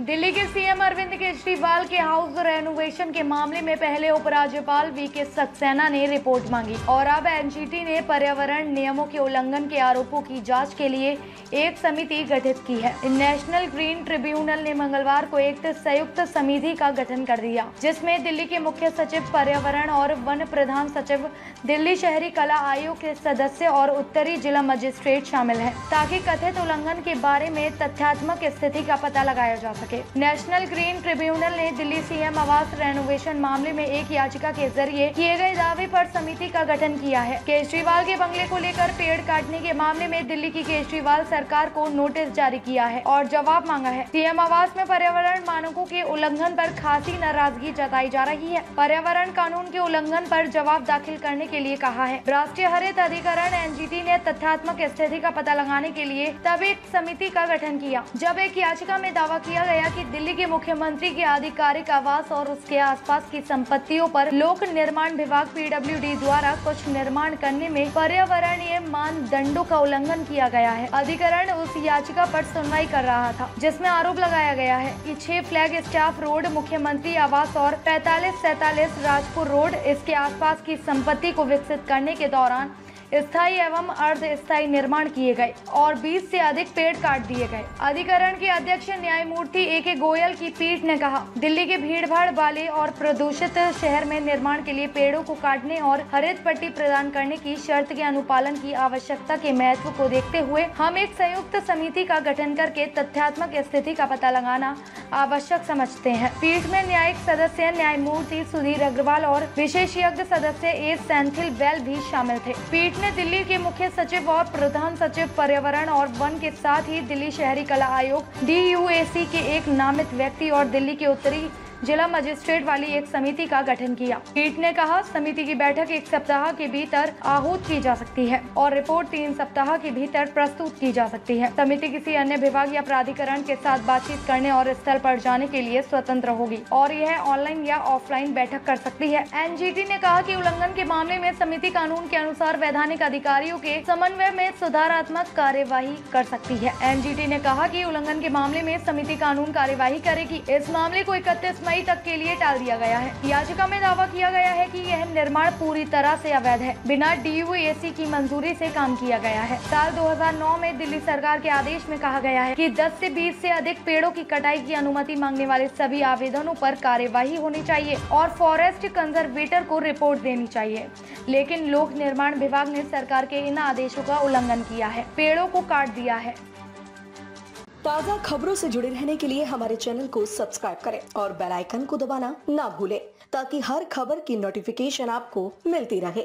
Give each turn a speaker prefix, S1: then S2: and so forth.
S1: दिल्ली के सीएम अरविंद केजरीवाल के house renovation के मामले में पहले उपराज्यपाल वी के सक्सेना ने रिपोर्ट मांगी और अब एनजीटी ने पर्यावरण नियमों के उल्लंघन के आरोपों की जाँच के लिए एक समिति गठित की है। नेशनल ग्रीन ट्रिब्यूनल ने मंगलवार को एक संयुक्त समिति का गठन कर दिया, जिसमें दिल्ली के मुख्य सचिव, पर्यावरण और वन प्रधान सचिव, दिल्ली शहरी कला आयोग के सदस्य और उत्तरी जिला मजिस्ट्रेट शामिल है, ताकि कथित उल्लंघन के बारे में तथ्यात्मक स्थिति का पता लगाया जा सके। नेशनल ग्रीन ट्रिब्यूनल ने दिल्ली सीएम आवास रेनोवेशन मामले में एक याचिका के ज़रिए किए गए दावे पर समिति का गठन किया है। केजरीवाल के बंगले को लेकर पेड़ काटने के मामले में दिल्ली की केजरीवाल सरकार को नोटिस जारी किया है और जवाब मांगा है। सीएम आवास में पर्यावरण मानकों के उल्लंघन पर खासी नाराज़गी जताई जा रही है। पर्यावरण कानून के उल्लंघन पर जवाब दाखिल करने के लिए कहा है। राष्ट्रीय हरित अधिकरण एनजीटी ने तथ्यात्मक स्थिति का पता लगाने के लिए तब एक समिति का गठन किया, जब एक याचिका में दावा किया गया कि दिल्ली के मुख्यमंत्री के आधिकारिक आवास और उसके आसपास की संपत्तियों पर लोक निर्माण विभाग पीडब्ल्यूडी द्वारा कुछ निर्माण करने में पर्यावरणीय मानदंडों का उल्लंघन किया गया है। अधिकरण उस याचिका पर सुनवाई कर रहा था, जिसमें आरोप लगाया गया है कि छह फ्लैग स्टाफ रोड, मुख्यमंत्री आवास और पैतालीस सैतालीस राजपुर रोड, इसके आसपास की संपत्ति को विकसित करने के दौरान स्थायी एवं अर्ध स्थायी निर्माण किए गए और 20 से अधिक पेड़ काट दिए गए। अधिकरण के अध्यक्ष न्यायमूर्ति ए के गोयल की पीठ ने कहा, दिल्ली के भीड़ भाड़ वाले और प्रदूषित शहर में निर्माण के लिए पेड़ों को काटने और हरित पट्टी प्रदान करने की शर्त के अनुपालन की आवश्यकता के महत्व को देखते हुए हम एक संयुक्त समिति का गठन करके तथ्यात्मक स्थिति का पता लगाना आवश्यक समझते हैं। पीठ में न्यायिक सदस्य, न्यायमूर्ति सुधीर अग्रवाल और विशेषज्ञ सदस्य ए. सैंथिल वेल भी शामिल थे। पीठ ने दिल्ली के मुख्य सचिव और प्रधान सचिव पर्यावरण और वन के साथ ही दिल्ली शहरी कला आयोग डी के एक नामित व्यक्ति और दिल्ली के उत्तरी जिला मजिस्ट्रेट वाली एक समिति का गठन किया। पीठ ने कहा, समिति की बैठक एक सप्ताह के भीतर आहूत की जा सकती है और रिपोर्ट तीन सप्ताह के भीतर प्रस्तुत की जा सकती है। समिति किसी अन्य विभाग या प्राधिकरण के साथ बातचीत करने और स्थल पर जाने के लिए स्वतंत्र होगी और यह ऑनलाइन या ऑफलाइन बैठक कर सकती है। एनजीटी ने कहा कि उल्लंघन के मामले में समिति कानून के अनुसार वैधानिक अधिकारियों के समन्वय में सुधारात्मक कार्यवाही कर सकती है। एनजीटी ने कहा कि उल्लंघन के मामले में समिति कानून कार्यवाही करेगी। इस मामले को इकतीस मई तक के लिए टाल दिया गया है। याचिका में दावा किया गया है कि यह निर्माण पूरी तरह से अवैध है। बिना डीयूएसी की मंजूरी से काम किया गया है। साल 2009 में दिल्ली सरकार के आदेश में कहा गया है कि 10 से 20 से अधिक पेड़ों की कटाई की अनुमति मांगने वाले सभी आवेदनों पर कार्यवाही होनी चाहिए और फॉरेस्ट कंजर्वेटर को रिपोर्ट देनी चाहिए। लेकिन लोक निर्माण विभाग ने सरकार के इन आदेशों का उल्लंघन किया है। पेड़ों को काट दिया है।
S2: ताज़ा खबरों से जुड़े रहने के लिए हमारे चैनल को सब्सक्राइब करें और बेल आइकन को दबाना ना भूलें, ताकि हर खबर की नोटिफिकेशन आपको मिलती रहे।